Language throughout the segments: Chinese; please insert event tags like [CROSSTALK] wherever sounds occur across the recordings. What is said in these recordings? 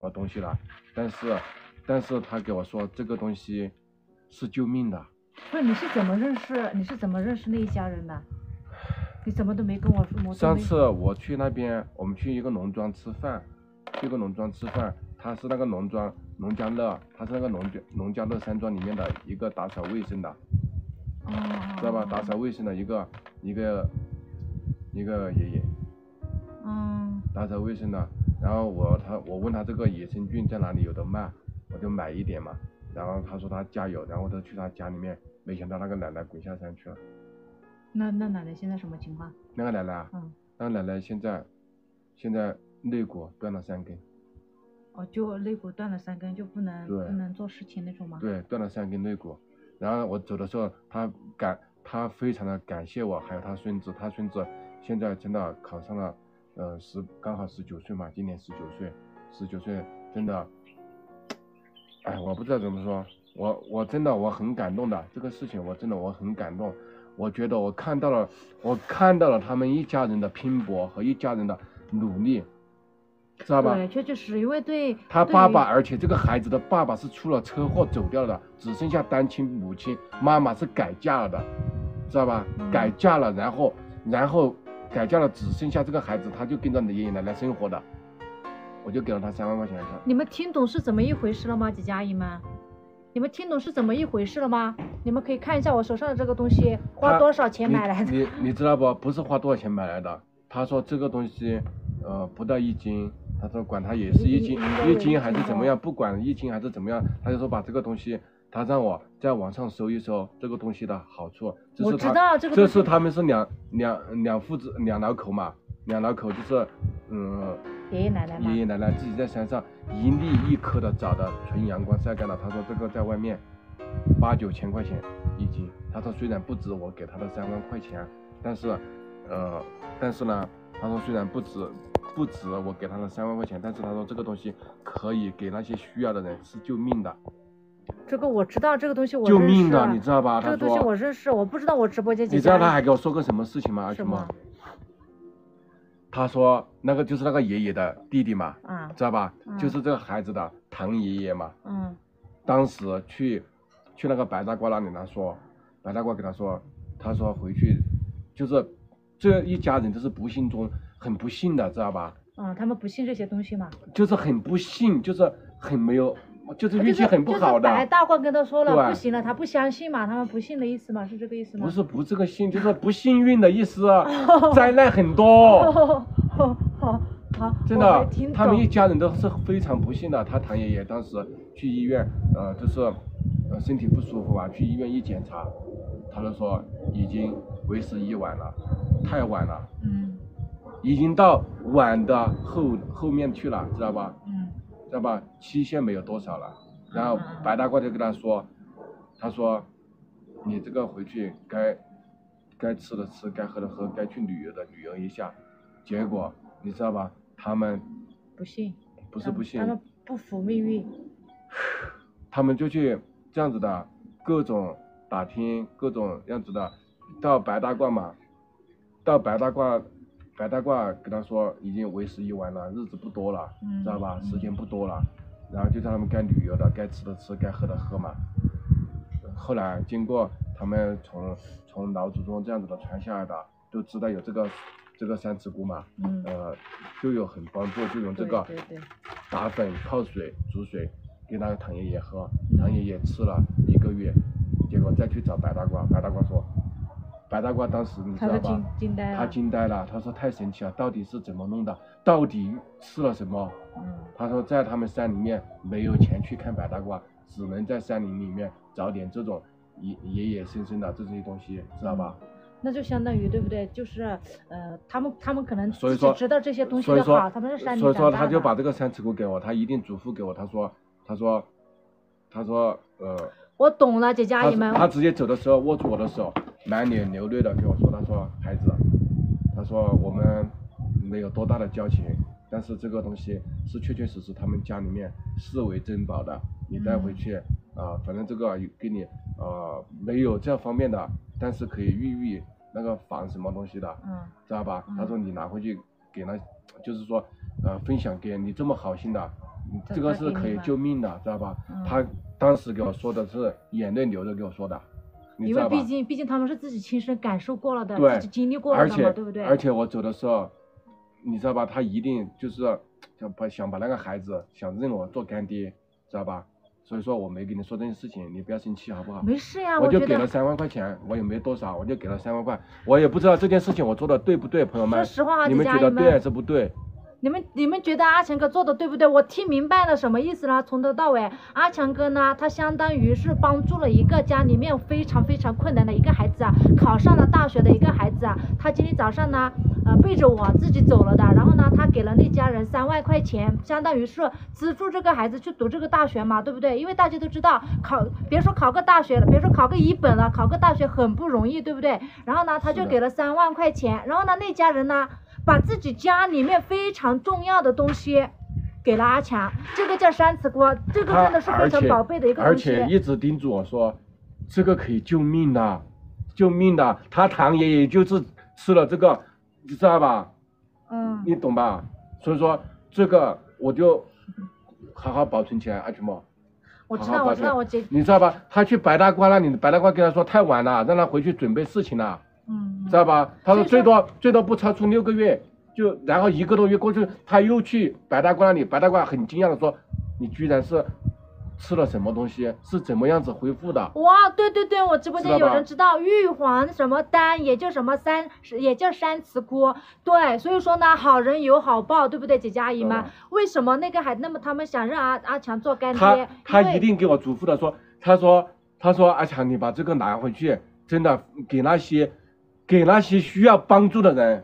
么东西了，但是但是他给我说这个东西是救命的。不是，你是怎么认识？你是怎么认识那一家人的？你怎么都没跟我说？上次我去那边，我们去一个农庄吃饭，去一个农庄吃饭，他是那个农庄农家乐，他是那个农家农家乐山庄里面的一个打扫卫生的，哦，知道吧？打扫卫生的一个一个一个爷爷，嗯打扫卫生的。然后我他我问他这个野生菌在哪里有的卖，我就买一点嘛。然后他说他家有，然后我就去他家里面，没想到那个奶奶滚下山去了。那那奶奶现在什么情况？那个奶奶啊，嗯，那个奶奶现在现在肋骨断了三根。哦，就肋骨断了三根，就不能不能做事情那种吗？对，断了三根肋骨。然后我走的时候，他感他非常的感谢我，还有他孙子，他孙子现在真的考上了，呃，十刚好十九岁嘛，今年十九岁，十九岁真的，哎，我不知道怎么说，我我真的我很感动的这个事情，我真的我很感动，我觉得我看到了，我看到了他们一家人的拼搏和一家人的努力，知道吧？对，确确实实，因为对他爸爸，而且这个孩子的爸爸是出了车祸走掉的，只剩下单亲母亲，妈妈是改嫁了的，知道吧？嗯改嫁了，然后然后改嫁了，只剩下这个孩子，他就跟着你爷爷奶奶生活的，我就给了他三万块钱。你们听懂是怎么一回事了吗，姐姐阿姨们？你们听懂是怎么一回事了吗？你们可以看一下我手上的这个东西，花多少钱买来的？你你你知道不？不是花多少钱买来的。他说这个东西，呃，不到一斤。他说管他也是一斤一斤还是怎么样，不管一斤还是怎么样，他就说把这个东西，他让我在网上搜一搜这个东西的好处。这我是他知道这个这是他们是两两两父子两老口嘛，两老口就是，嗯，爷爷奶奶爷？爷奶奶自己在山上一粒一颗的找的纯阳光晒干了。他说这个在外面八九千块钱一斤。他说虽然不止我给他的三万块钱，但是，呃，但是呢，他说虽然不止不止我给他的三万块钱，但是他说这个东西可以给那些需要的人是救命的，这个我知道，这个东西我救认识。命的，你知道吧？这个东西我，认识，我不知道我直播间你知道他还给我说个什么事情吗？阿群吗什么？？他说那个就是那个爷爷的弟弟嘛，啊，知道吧？嗯就是这个孩子的堂爷爷嘛。嗯当时去去那个白大褂那里，他说，白大褂给他说，他说回去就是这一家人都是不幸中很不幸的，知道吧？嗯，他们不信这些东西嘛，就是很不幸，就是很没有，就是运气很不好的。就是白大褂跟他说了不行了，他不相信嘛，他们不信的意思嘛，是这个意思吗？不是不这个信，就是不幸运的意思，灾难很多，好好好，真的，他们一家人都是非常不幸的。他堂爷爷当时去医院，呃，就是呃身体不舒服啊，去医院一检查，他就说已经为时已晚了，太晚了，嗯已经到晚的后后面去了，知道吧？嗯知道吧？期限没有多少了。然后嗯白大褂就跟他说，他说你这个回去该该吃的吃，该喝的喝，该去旅游的旅游一下。结果你知道吧？他们不信，不是不信他，们不服命运，[SIGHS] 他们就去这样子的各种打听各种样子的，到白大褂嘛，到白大褂，白大褂跟他说已经为时已晚了，日子不多了，嗯。知道吧？嗯。时间不多了，然后就叫他们该旅游的、该吃的吃、该喝的喝嘛。后来经过他们从从老祖宗这样子的传下来的，都知道有这个这个三尺菇嘛，嗯，呃，就有很帮助，就用这个打粉泡水煮水给那个唐爷爷喝，嗯。唐爷爷吃了一个月，结果再去找白大褂，白大褂说，白大褂当时你知道他都惊吧？惊呆了，他惊呆了，他说太神奇了，到底是怎么弄的？到底吃了什么？嗯他说在他们山里面没有钱去看白大褂，只能在山林里面找点这种野野野生生的这些东西，知道吧？那就相当于对不对？就是呃，他们他们可能所以说知道这些东西的好，他们是山里所以说他就把这个三尺菇给我，他一定嘱咐给我，他说他说他说呃。我懂了，姐姐阿他姨们，他直接走的时候握住我的手，满脸流泪的跟我说：“他说孩子，他说我们没有多大的交情，但是这个东西是确确实实他们家里面视为珍宝的，你带回去啊、反正这个给你呃没有这方面的，但是可以寓意那个防什么东西的，嗯。知道吧？嗯。他说你拿回去给那，就是说呃分享给你这么好心的这个是可以救命的，知道吧？嗯。他当时给我说的是眼泪流着给我说的，因为毕？竟毕竟他们是自己亲身感受过了的，自己经历过了的嘛，对不对？而且我走的时候，你知道吧？他一定就是想把想把那个孩子想认我做干爹，知道吧？所以说我没跟你说这件事情，你不要生气好不好？没事呀，我就给了三万块钱，我也没多少，我就给了三万块，我也不知道这件事情我做的对不对，朋友们说，实话啊，你们觉得对还，是不对？你们你们觉得阿强哥做的对不对？我听明白了什么意思了。从头到尾，阿强哥呢，他相当于是帮助了一个家里面非常非常困难的一个孩子啊，考上了大学的一个孩子啊。他今天早上呢，呃，背着我自己走了的。然后呢，他给了那家人三万块钱，相当于是资助这个孩子去读这个大学嘛，对不对？因为大家都知道，考别说考个大学了，别说考个一本了，考个大学很不容易，对不对？然后呢，他就给了三万块钱。然后呢，那家人呢？把自己家里面非常重要的东西给了阿强，这个叫山瓷锅，这个真的是非常宝贝的一个而东西。且一直叮嘱我说，这个可以救命的，救命的。他堂爷也就是吃了这个，你知道吧？嗯，你懂吧？所以说这个我就好好保存起来，阿群猫。我知道，我知道，我姐，你知道吧？他去白大褂那里，白大褂跟他说太晚了，让他回去准备事情了，嗯，知道吧？他说最多最多不超出六个月，就然后一个多月过去，他又去白大褂那里，白大褂很惊讶的说：“你居然是吃了什么东西？是怎么样子恢复的？”哇，对对对，我直播间有人知道玉皇什么丹，也叫什么三，也叫山瓷锅。对，所以说呢，好人有好报，对不对，姐姐阿姨们？为什么那个还那么他们想让阿阿强做干爹？他他一定给我嘱咐的说，他说他说阿强，你把这个拿回去，真的给那些给那些需要帮助的人，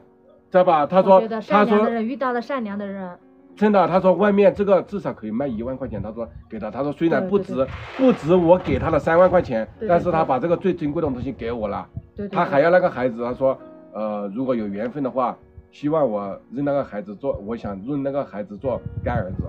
知道吧？他说他说遇到了善良的人。真的，他说外面这个至少可以卖一万块钱，他说给他，他说虽然不值对对对不值我给他的三万块钱，但是他把这个最珍贵的东西给我了，他还要那个孩子，他说呃如果有缘分的话，希望我认那个孩子做，我想认那个孩子做干儿子。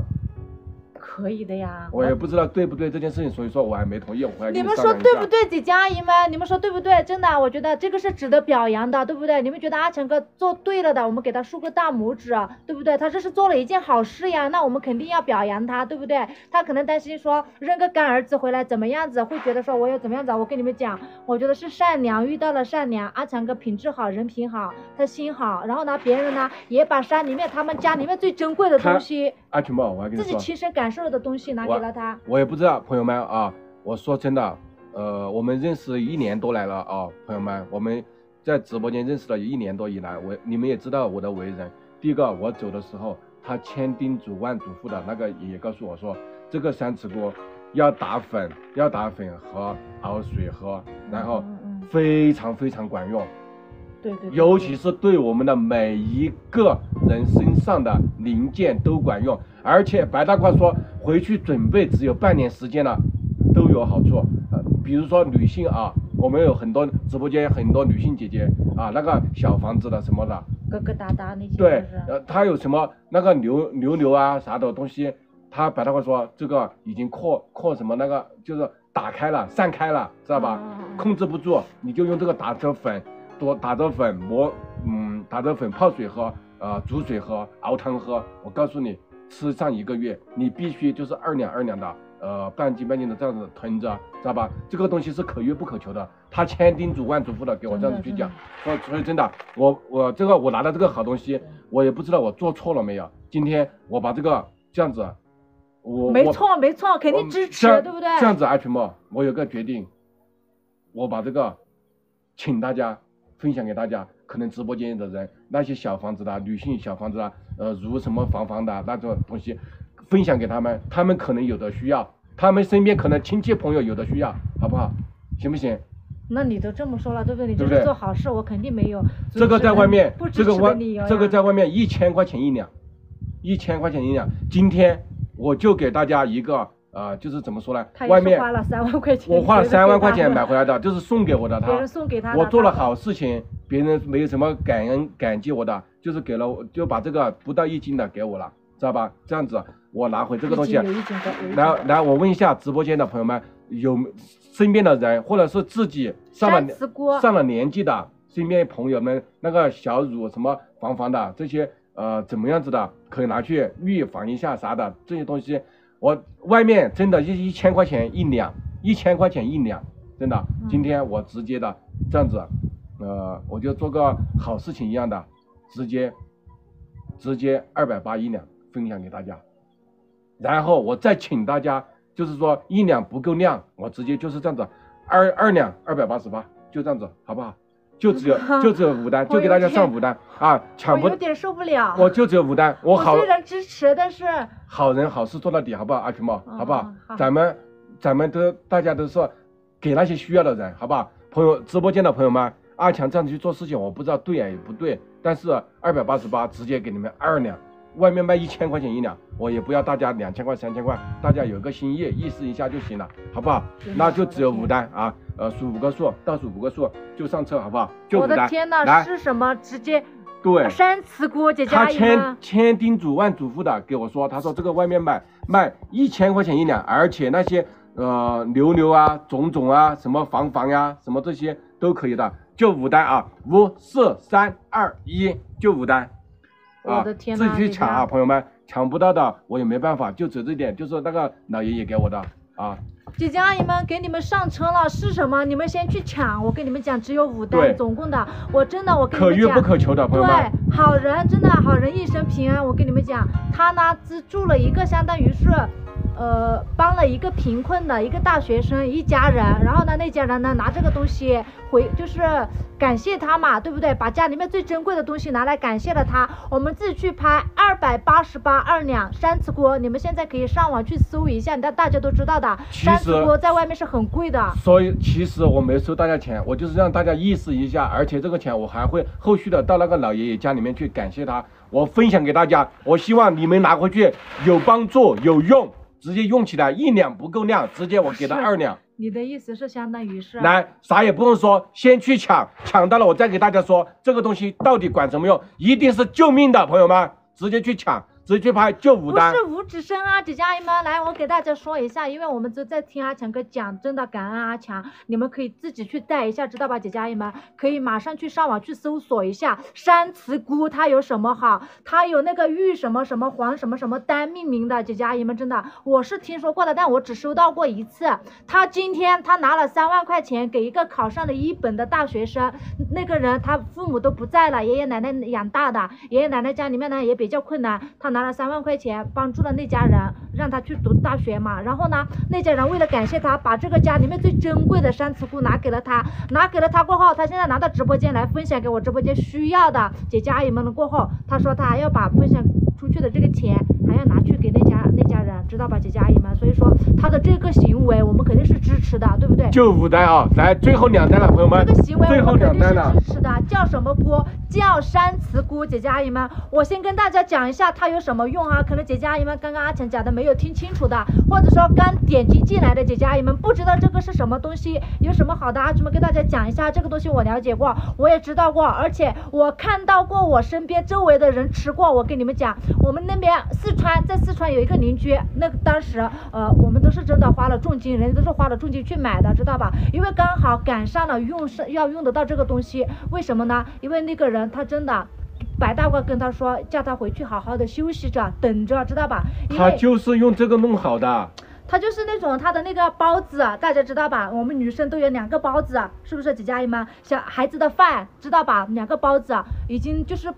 可以的呀。我也不知道对不对这件事情，所以说我还没同意，我你们说对不？对，姐姐阿姨们？你们说对不对？真的，我觉得这个是值得表扬的，对不对？你们觉得阿强哥做对了的，我们给他竖个大拇指，对不对？他这是做了一件好事呀，那我们肯定要表扬他，对不对？他可能担心说认个干儿子回来怎么样子，会觉得说我有怎么样子啊？我跟你们讲，我觉得是善良遇到了善良，阿强哥品质好，人品好，他心好，然后呢，别人呢也把山里面他们家里面最珍贵的东西，阿群猫，我还跟自己亲身感受的东西拿给了他。我也不知道，朋友们啊，我说真的，呃，我们认识一年多来了啊，朋友们，我们在直播间认识了一年多以来，我你们也知道我的为人。第一个，我走的时候，他千叮嘱万嘱咐的那个爷爷告诉我说，这个三尺锅要打粉，要打粉和熬水喝，然后非常非常管用。对对对，尤其是对我们的每一个人身上的零件都管用，而且白大褂说回去准备只有半年时间了，都有好处。呃，比如说女性啊，我们有很多直播间很多女性姐姐啊，那个小房子的什么的，疙疙瘩瘩那些对呃，她有什么那个牛牛牛啊啥的东西，她白大褂说这个已经扩扩什么那个就是打开了散开了，知道吧？控制不住，你就用这个打成粉，多打着粉磨，嗯，打着粉泡水喝，呃，煮水喝，熬汤喝。我告诉你，吃上一个月，你必须就是二两二两的，呃，半斤半斤的这样子囤着，知道吧？这个东西是可遇不可求的。他千叮嘱万嘱咐的给我这样子去讲，所所以真的，我我这个我拿到这个好东西，我也不知道我做错了没有。今天我把这个这样子，我我没错没错，肯定支持对不对？这样子，阿群猫，我有个决定，我把这个请大家分享给大家，可能直播间的人，那些小房子的女性小房子的，呃，如什么房房的那种东西，分享给他们，他们可能有的需要，他们身边可能亲戚朋友有的需要，好不好？行不行？那你都这么说了，对不对？你这对不对是做好事，我肯定没有这个在外面这个外这个在外面一千块钱一两，一千块钱一两。今天我就给大家一个呃，就是怎么说呢外面花了三万块钱，我花了三万块钱买回来的，就是送给我的。他别人送给他的，我做了好事情，别人没有什么感恩感激我的，就是给了我，就把这个不到一斤的给我了，知道吧？这样子我拿回这个东西来来，我问一下直播间的朋友们，有身边的人或者是自己上了上了年纪的身边朋友们，那个小乳什么防防的这些呃怎么样子的，可以拿去预防一下啥的这些东西。我外面真的一一千块钱一两，一千块钱一两，真的。嗯今天我直接的这样子，呃，我就做个好事情一样的，直接直接二百八一两分享给大家，然后我再请大家，就是说一两不够量，我直接就是这样子，二二两二百八十八，就这样子，好不好？就只有就只有五单，[LAUGHS] 就给大家上五单啊，抢不我有点受不了。我就只有五单，我我好虽然支持，但是好人好事做到底，好不好？阿群猫，嗯好不？好咱们咱们都大家都是给那些需要的人，好不好？朋友直播间的朋友们，阿强这样子去做事情，我不知道对也不对，但是二百八十八直接给你们二两，外面卖一千块钱一两，我也不要大家两千块三千块，大家有个心意，意思一下就行了，好不好？那就只有五单啊，呃，数五个数，倒数五个数就上车，好不好？就我五单，的天呐，是什么？直接对。山慈姑姐姐他阿姨千，千叮嘱万嘱咐的给我说，他说这个外面卖卖一千块钱一两，而且那些呃牛牛啊、种种啊、什么房房呀、什么这些都可以的，就五单啊，五四三二一，就五单。啊，我的天自呐自己去抢啊，朋友们，抢不到的我也没办法，就只有这点，就是那个老爷爷给我的啊。姐姐阿姨们给你们上车了，是什么？你们先去抢。我跟你们讲，只有五单，总共的，我真的，我跟可遇你们讲。不可求的，朋友们。对，好人真的好人一生平安。我跟你们讲，他呢资助了一个相当于是，呃，帮了一个贫困的一个大学生一家人，然后呢那家人呢拿这个东西回就是感谢他嘛，对不对？把家里面最珍贵的东西拿来感谢了他。我们自己去拍二百八十八二两山慈锅，你们现在可以上网去搜一下，但大家都知道的，其山慈实锅在外面是很贵的。所以其实我没收大家钱，我就是让大家意识一下，而且这个钱我还会后续的到那个老爷爷家里面去感谢他，我分享给大家，我希望你们拿回去有帮助有用，直接用起来，一两不够量，直接我给他二两，你的意思是相当于是？来啥也不用说，先去抢，抢到了我再给大家说这个东西到底管什么用，一定是救命的，朋友们，直接去抢，直接拍就五不单。是五指生啊，姐姐阿姨们，来，我给大家说一下，因为我们都在听阿强哥讲，真的感恩阿强，你们可以自己去带一下，知道吧？姐姐阿姨们可以马上去上网去搜索一下山慈菇，它有什么好？它有那个玉什么什么黄什么什么丹命名的，姐姐阿姨们真的我是听说过的，但我只收到过一次。他今天他拿了三万块钱给一个考上了一本的大学生，那个人他父母都不在了，爷爷奶奶养大的，爷爷奶奶家里面呢也比较困难，他拿了三万块钱帮助了那家人，让他去读大学嘛。然后呢，那家人为了感谢他，把这个家里面最珍贵的山慈菇拿给了他，拿给了他过后，他现在拿到直播间来分享给我直播间需要的姐姐阿姨们的过后，他说他还要把分享出去的这个钱还要拿去给那家那家人，知道吧，姐姐阿姨们？所以说他的这个行为我们肯定是支持的，对不对？就五单啊，来最后两单了，朋友们这个行，为最后我们肯定两单了是。支持的，叫什么菇？叫山慈菇。姐姐阿姨们，我先跟大家讲一下它有什么用啊？可能姐姐阿姨们刚刚阿强讲的没有听清楚的，或者说刚点击进来的姐姐阿姨们不知道这个是什么东西，有什么好的，阿强们跟大家讲一下，这个东西我了解过，我也知道过，而且我看到过我身边周围的人吃过。我跟你们讲，我们那边四川在四川有一个邻居，那个当时呃我们都是真的花了重金，人家都是花了重金去买的，知道吧？因为刚好赶上了用上要用得到这个东西，为什么呢？因为那个人他真的。白大褂跟他说，叫他回去好好的休息着，等着，知道吧？他就是用这个弄好的。他就是那种他的那个包子，大家知道吧？我们女生都有两个包子，是不是姐姐阿姨们？小孩子的饭知道吧？两个包子已经就是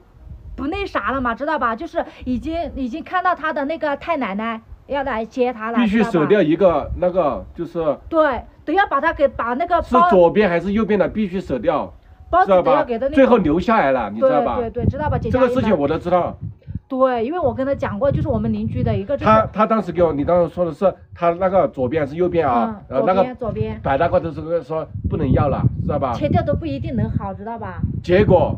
不那啥了嘛，知道吧？就是已经已经看到他的那个太奶奶要来接他了，必须舍掉一个那个，就是对，都要把他给把那个是左边还是右边的，必须舍掉，包子知道吧都要给的那？最后留下来了，你知道吧？对对对，知道吧？这个事情我都知道。对，因为我跟他讲过，就是我们邻居的一个，就是他他当时给我，你当时说的是他那个左边还是右边啊？嗯，呃，那个左边摆大褂都是个说不能要了，知道吧？切掉都不一定能好，知道吧？结果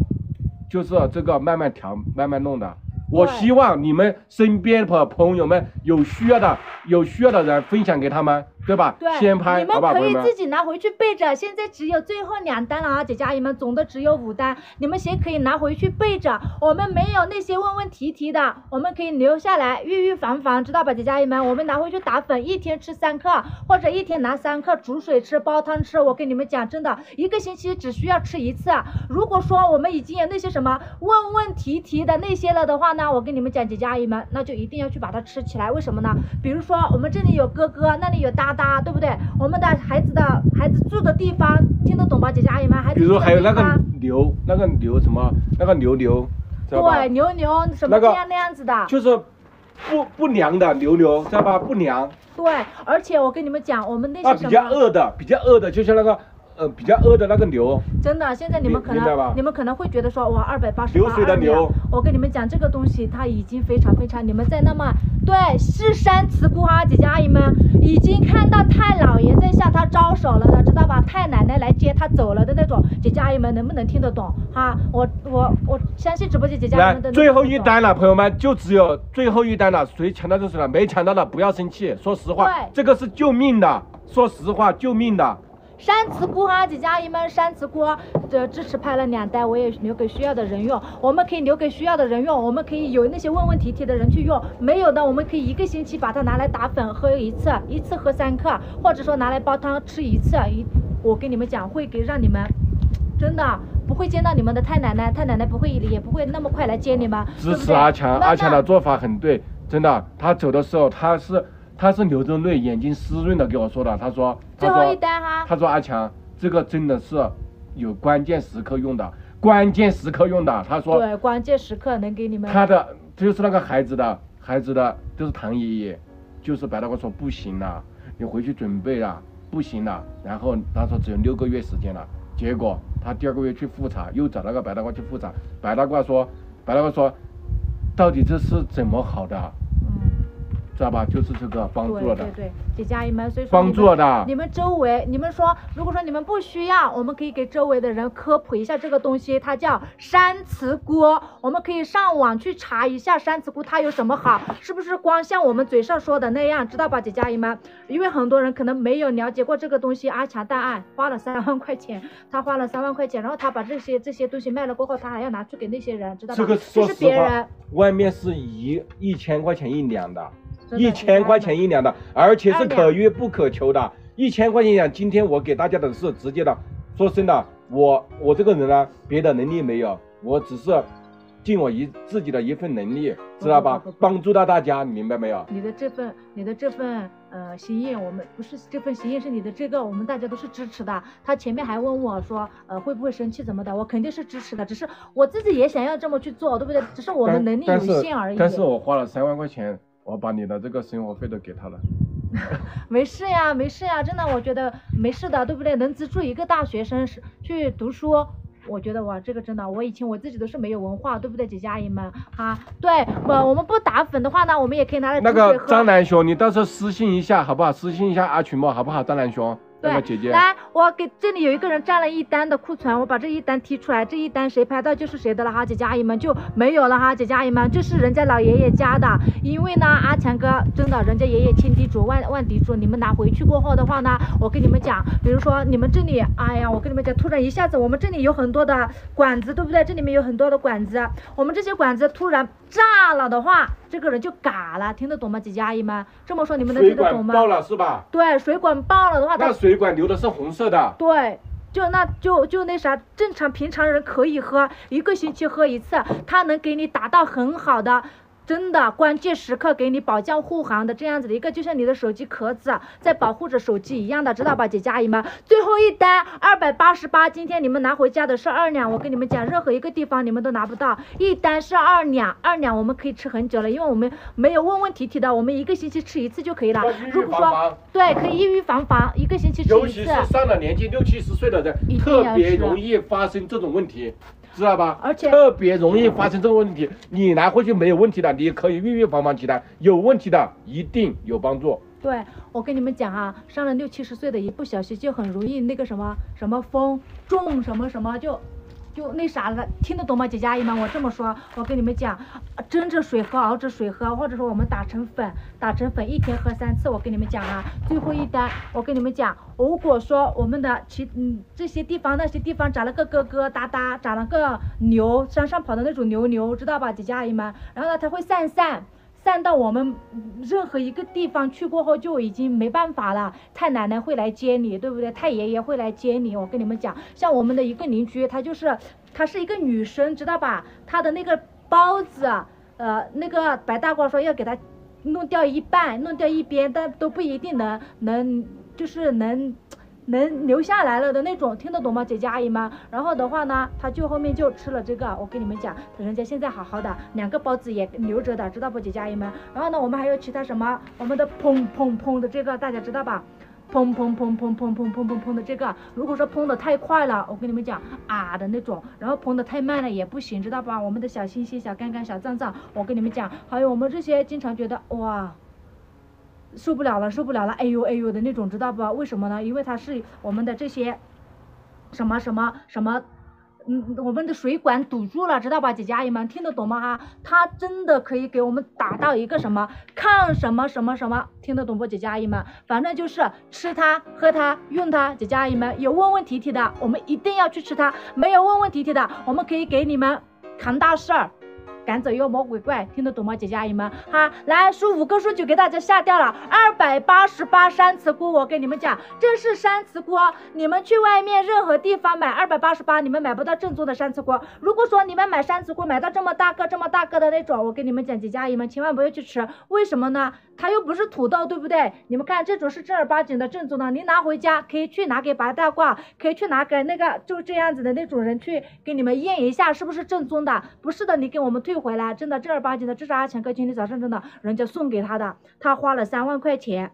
就是这个慢慢调、慢慢弄的。我希望你们身边的朋友们有需要的、有需要的人分享给他们，对吧？对，先拍，你们可以自。己拿回去备着。现在只有最后两单了啊，姐姐阿姨们，总的只有五单，你们先可以拿回去备着。我们没有那些问问题题的，我们可以留下来预预防防，知道吧，姐姐阿姨们？我们拿回去打粉，一天吃三克，或者一天拿三克煮水吃，煲汤吃。我跟你们讲，真的，一个星期只需要吃一次。如果说我们已经有那些什么问问题题的那些了的话呢，我跟你们讲，姐姐阿姨们，那就一定要去把它吃起来。为什么呢？比如说我们这里有哥哥，那里有哒哒，对不对？我们的孩子的孩子住的地方听得懂吧，姐姐阿姨们？孩子比如住的还有那个牛，那个牛什么，那个牛牛？对牛牛什么这样那样子的，就是不不良的牛牛，知道吧？不良对。而且我跟你们讲，我们那啊，比较饿的，比较饿的，就像那个呃比较饿的那个牛，真的，现在你们可能你们可能会觉得说哇，二百八十流八水的牛，我跟你们讲，这个东西它已经非常非常，你们在那么对是山慈姑哈，姐姐阿姨们已经看到太老爷在向他招手了的，知道吧？太奶奶来接他走了的那种，姐姐阿姨们能不能听得懂哈？我我我相信直播间姐姐阿姨来们都最后一单了，朋友们，就只有最后一单了，谁抢到就谁了，没抢到的不要生气，说实话，这个是救命的，说实话救命的。山慈菇哈，姐姐阿姨们，山慈菇的支持拍了两单，我也留给需要的人用。我们可以留给需要的人用，我们可以有那些问问题题的人去用，没有的我们可以一个星期把它拿来打粉喝一次，一次喝三克，或者说拿来煲汤吃一次。一，我跟你们讲，会给让你们 [LAUGHS] 真的不会见到你们的太奶奶，太奶奶不会也不会那么快来接你们，支？持阿强，那阿强的做法很对，真的。他走的时候，他是他是流着泪，眼睛湿润的跟我说的。他说，他最后一说，单哈，他说阿强，这个真的是有关键时刻用的，关键时刻用的。他说对，关键时刻能给你们。他的就是那个孩子的孩子的，就是唐爷爷，就是白大褂说不行了，你回去准备了，不行了。然后他说只有六个月时间了，结果他第二个月去复查，又找那个白大褂去复查，白大褂说，白大褂说，到底这是怎么好的，嗯。知道吧？就是这个帮助的对，对对，姐姐阿姨们，所以说帮助的你们周围，你们说，如果说你们不需要，我们可以给周围的人科普一下这个东西，它叫山慈菇，我们可以上网去查一下山慈菇它有什么好，是不是光像我们嘴上说的那样，知道吧，姐姐阿姨们？因为很多人可能没有了解过这个东西，阿强大爱花了三万块钱，[LAUGHS] 他花了三万块钱，然后他把这些这些东西卖了过后，他还要拿去给那些人，知道吧？这个是说实话别人。，外面是一一千块钱一两的。一千块钱一两的，而且是可遇不可求的。一千块钱一两，今天我给大家的是直接的。说真的，我我这个人呢，别的能力没有，我只是尽我一自己的一份能力，知道吧帮助到大家，你明白没有？你的这份，你的这份呃心意，我们不是这份心意，是你的这个，我们大家都是支持的。他前面还问我说，呃，会不会生气怎么的？我肯定是支持的，只是我自己也想要这么去做，对不对？只是我们能力有限而已。但是我花了三万块钱，我把你的这个生活费都给他了。[LAUGHS] 没事呀，没事呀，真的，我觉得没事的，对不对？能资助一个大学生是去读书。我觉得哇，这个真的，我以前我自己都是没有文化，对不对，姐姐阿姨们啊？对，不，我们不打粉的话呢，我们也可以拿来那。个张南兄，你到时候私信一下好不好？私信一下阿群猫好不好？张南兄，那个姐姐。来，我给这里有一个人占了一单的库存，我把这一单踢出来，这一单谁拍到就是谁的了哈，姐姐阿姨们就没有了哈，姐姐阿姨们，这是人家老爷爷家的，因为呢，阿强哥真的，人家爷爷千地主万万地主，你们拿回去过后的话呢，我跟你们讲，比如说你们这里，哎呀，我跟你们讲，突然一下子我们这里有很多的管子，对不对？这里面有很多的管子，我们这些管子突然炸了的话，这个人就嘎了，听得懂吗，姐姐阿姨们？这么说你们能听得懂吗？管爆了是吧？对，水管爆了的话，它那水管流的是红色的。对，就那就就那啥，正常平常人可以喝，一个星期喝一次，它能给你达到很好的。真的，关键时刻给你保驾护航的这样子的一个，就像你的手机壳子在保护着手机一样的，知道吧，姐姐阿姨们？最后一单二百八十八，今天你们拿回家的是二两，我跟你们讲，任何一个地方你们都拿不到，一单是二两，二两我们可以吃很久了，因为我们没有问问题题的，我们一个星期吃一次就可以了预。如果说对，可以易预防防，一个星期吃一次尤其是。上了年纪六七十岁的人特别容易发生这种问题，知道吧？而且特别容易发生这个问题。你拿回去没有问题的，你可以预预防防其他；有问题的，一定有帮助。对，我跟你们讲啊，上了六七十岁的，一不小心就很容易那个什么什么风中什么什么就就那啥了，听得懂吗，姐姐阿姨们？我这么说，我跟你们讲，蒸着水喝，熬着水喝，或者说我们打成粉，打成粉，一天喝三次。我跟你们讲啊，最后一单，我跟你们讲，如果说我们的其嗯这些地方那些地方长了个疙疙瘩瘩，长了个牛，山上跑的那种牛牛，知道吧，姐姐阿姨们？然后呢，它会散散。散到我们任何一个地方去过后就已经没办法了，太奶奶会来接你，对不对？太爷爷会来接你。我跟你们讲，像我们的一个邻居，她就是，她是一个女生，知道吧？她的那个包子，呃，那个白大褂说要给她弄掉一半，弄掉一边，但都不一定能能，就是能。能留下来了的那种，听得懂吗，姐姐阿姨们？然后的话呢，他就后面就吃了这个。我跟你们讲，人家现在好好的，两个包子也留着的，知道不，姐姐阿姨们？然后呢，我们还有其他什么？我们的砰砰砰的这个，大家知道吧？砰砰砰砰砰砰砰砰砰的这个，如果说砰的太快了，我跟你们讲啊的那种，然后砰的太慢了也不行，知道吧？我们的小星星、小干干、小脏脏，我跟你们讲，还有我们这些经常觉得哇。受不了了，受不了了，哎呦哎呦的那种，知道不？为什么呢？因为它是我们的这些什么什么什么，嗯，我们的水管堵住了，知道吧？姐姐阿姨们听得懂吗？哈，它真的可以给我们打到一个什么抗什么什么什么，听得懂不？姐姐阿姨们，反正就是吃它、喝它、用它。姐姐阿姨们有问问题题的，我们一定要去吃它；没有问问题题的，我们可以给你们扛大事儿。赶走妖魔鬼怪，听得懂吗，姐姐阿姨们？哈，来数五个数就给大家下掉了，二百八十八山慈菇。我跟你们讲，这是山慈菇，你们去外面任何地方买二百八十八，你们买不到正宗的山慈菇。如果说你们买山慈菇买到这么大个、这么大个的那种，我跟你们讲，姐姐阿姨们千万不要去吃，为什么呢？它又不是土豆，对不对？你们看这种是正儿八经的正宗的，你拿回家可以去拿给白大褂，可以去拿给那个就这样子的那种人去给你们验一下是不是正宗的。不是的，你给我们退回来，真的正儿八经的，这是阿强哥今天早上真的人家送给他的，他花了三万块钱。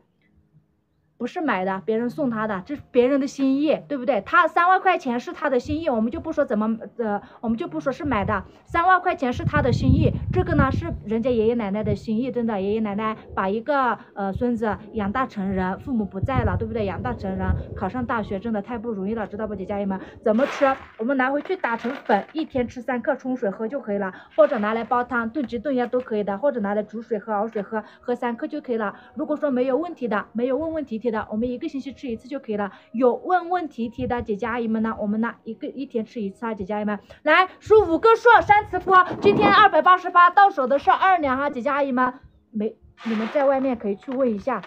不是买的，别人送他的，这是别人的心意，对不对？他三万块钱是他的心意，我们就不说怎么呃，我们就不说是买的，三万块钱是他的心意，这个呢是人家爷爷奶奶的心意，真的，爷爷奶奶把一个呃孙子养大成人，父母不在了，对不对？养大成人，考上大学真的太不容易了，知道不，姐家人们？怎么吃？我们拿回去打成粉，一天吃三克，冲水喝就可以了，或者拿来煲汤、炖鸡、炖鸭都可以的，或者拿来煮水喝、熬水喝，喝三克就可以了。如果说没有问题的，没有问问题的。我们一个星期吃一次就可以了。有问问题题的姐姐阿姨们呢？我们呢一个一天吃一次啊，姐姐阿姨们来数五个数，山慈菇今天二百八十八，到手的是二两哈，姐姐阿姨们没，你们在外面可以去问一下，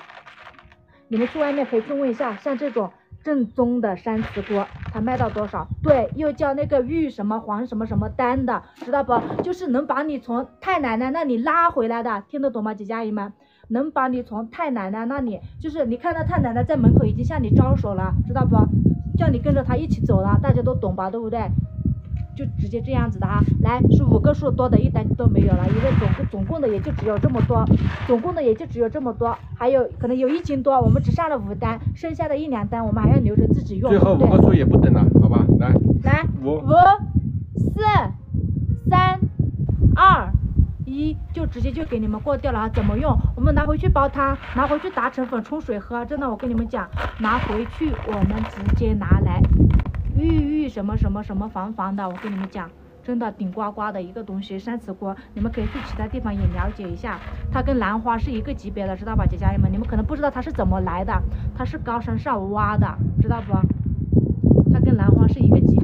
你们去外面可以去问一下，像这种正宗的山慈菇，它卖到多少？对，又叫那个玉什么黄什么什么丹的，知道不？就是能把你从太奶奶那里拉回来的，听得懂吗，姐姐阿姨们？能把你从太奶奶那里，就是你看到太奶奶在门口已经向你招手了，知道不？叫你跟着她一起走了，大家都懂吧？对不对？就直接这样子的哈，来是五个数多的一单都没有了，因为总共总共的也就只有这么多，总共的也就只有这么多，还有可能有一斤多，我们只上了五单，剩下的一两单我们还要留着自己用。最后五个数也不等了，好吧？来，来五五四三二。一就直接就给你们过掉了啊？怎么用？我们拿回去煲汤，拿回去打成粉冲水喝。真的，我跟你们讲，拿回去我们直接拿来玉玉什么什么什么防防的。我跟你们讲，真的顶呱呱的一个东西，山慈菇，你们可以去其他地方也了解一下，它跟兰花是一个级别的，知道吧，姐家人们？你们可能不知道它是怎么来的，它是高山上挖的，知道不？它跟兰花是一个级。